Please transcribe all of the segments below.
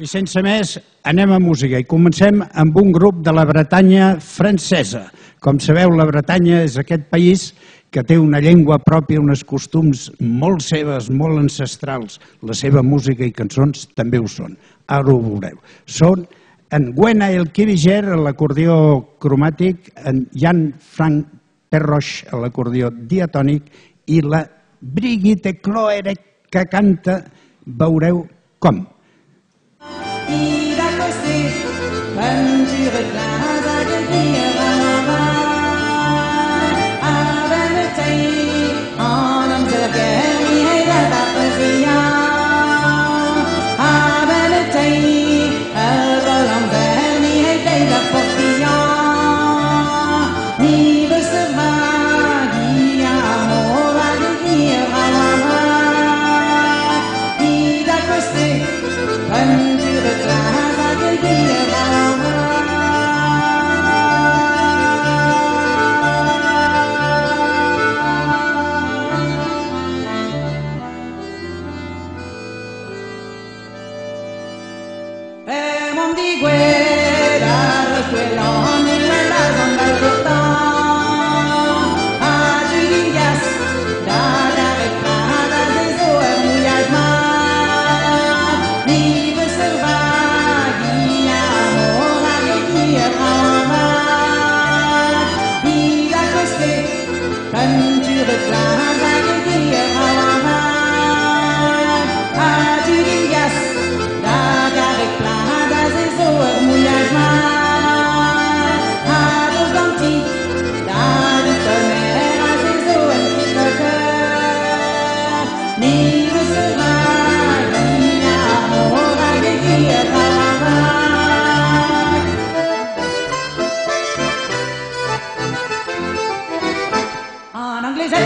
I sense més, anem a música i comencem amb un grup de la Bretanya francesa. Com sabeu, la Bretanya és aquest país que té una llengua pròpia, uns costums molt seves, molt ancestrals. La seva música i cançons també ho són. Ara ho veureu. Són en Gwena El Kiriger a l'acordió cromàtic, en Jan Frank Perroche a l'acordió diatònic i la Brigitte Cloerec que canta Veureu com. i da questi pengi Andigüera, Rejuelón, en la larga andalota. Agilingas, dale arrecada desde el muy alma. Vive selvagina, amor a que tierra va. Y la cueste, tan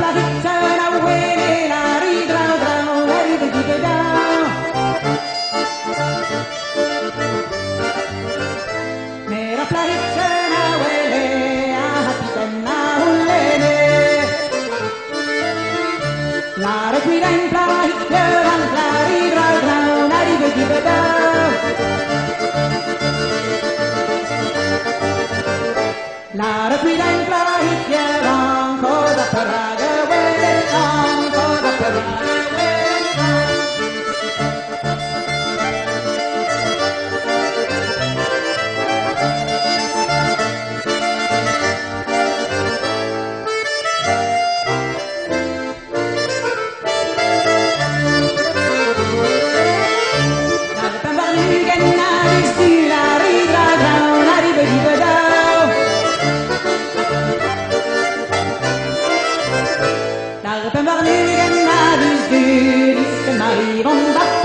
plaza Morgen Abend würde ich mal